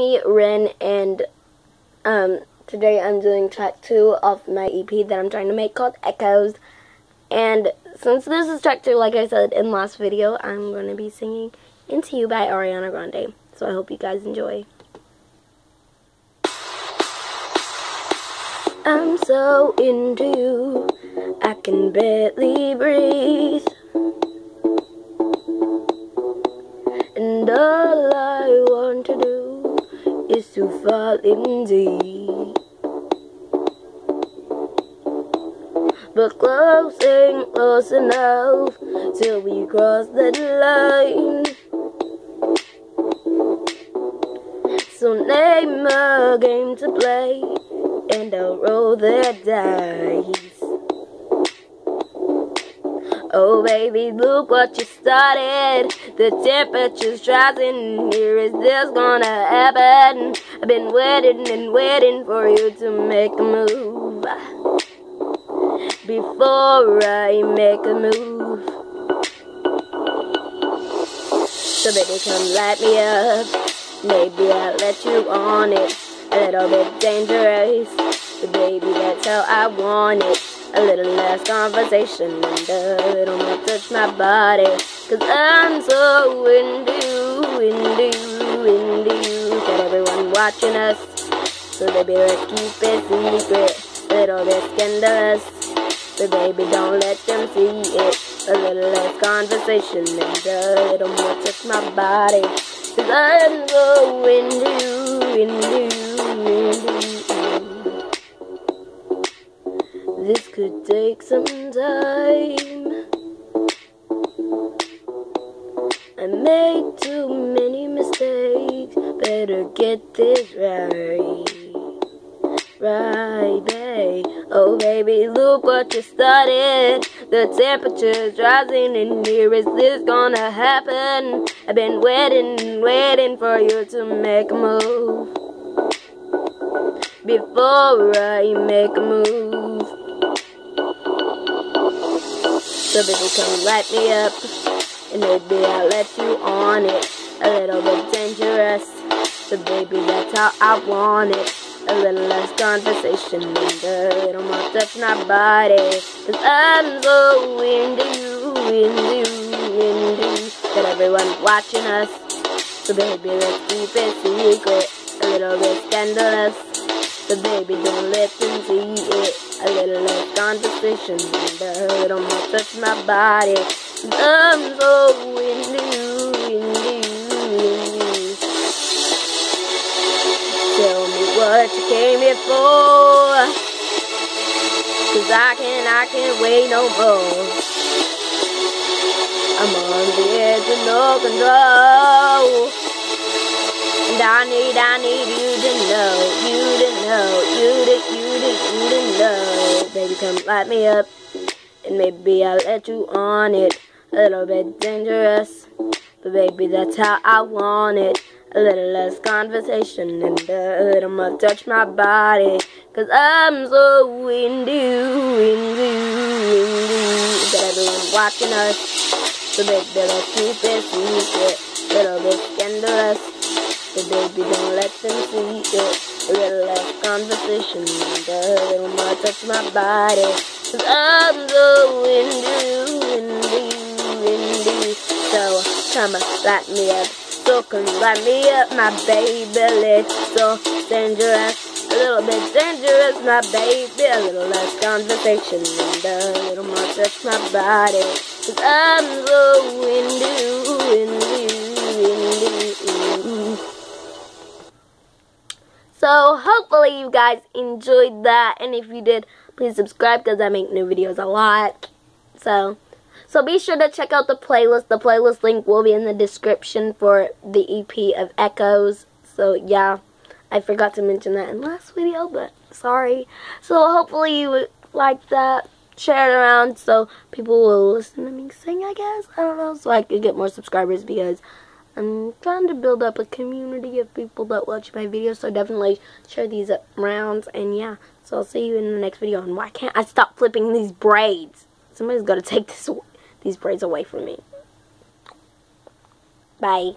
me, Rin, and um, today I'm doing track two of my EP that I'm trying to make called Echos. And since this is track two, like I said in last video, I'm going to be singing Into You by Ariana Grande. So I hope you guys enjoy. I'm so into you, I can barely breathe. And to is to fall in deep. But close ain't close enough till we cross that line. So name a game to play and I'll roll the dice. Oh baby, look what you started. The temperature's rising. Here is this gonna happen? I've been waiting and waiting for you to make a move. Before I make a move. So baby, come light me up. Maybe I'll let you on it. A little bit dangerous. But baby, that's how I want it. A little less conversation and a little more touch my body. Cause I'm so into into into. Got everyone watching us. So baby, let's keep it secret. Little bit scandalous. But baby, don't let them see it. A little less conversation and a little more touch my body. Cause I'm so into into into This could take some time. I made too many mistakes. Better get this right. Right, babe. Oh, baby, look what you started. The temperature's rising, and here is this gonna happen? I've been waiting, waiting for you to make a move. Before I make a move. So baby, come light me up, and maybe I'll let you on it. A little bit dangerous, but baby, that's how I want it. A little less conversation and a little more touch my body. Cause I'm so into you, into you, into you. Got everyone watching us, so baby, let's keep it secret. A little bit scandalous, but baby, don't let them see it. A little less conversation and a little more touch my body. I'm so into you, into you. Tell me what you came here for. Cause I can't, I can't wait no more. I'm on the edge of no control. And I need, I need you to, know. Baby, come light me up, and maybe I'll let you on it. A little bit dangerous, but baby, that's how I want it. A little less conversation and a little more touch my body. Cause I'm so into into into. Got everyone watching us, so baby, let's keep it secret. Little bit scandalous. But baby, don't let them see it. Little less conversation and little more touch my body. Cause I'm so into you, into you, into you. So come on, light me up. So come light me up, my baby. It's so dangerous. A little bit dangerous, my baby. A little less conversation and a little more touch my body. Cause I'm so into you, into you, So hopefully you guys enjoyed that. And if you did, please subscribe because I make new videos a lot. So, so be sure to check out the playlist. The playlist link will be in the description for the EP of Echos. So yeah, I forgot to mention that in last video, but sorry. So hopefully you like that. Share it around so people will listen to me sing, I guess. I don't know, so I could get more subscribers because I'm trying to build up a community of people that watch my videos, so definitely share these rounds. and yeah, so I'll see you in the next video, and why can't I stop flipping these braids? Somebody's got to take this these braids away from me. Bye.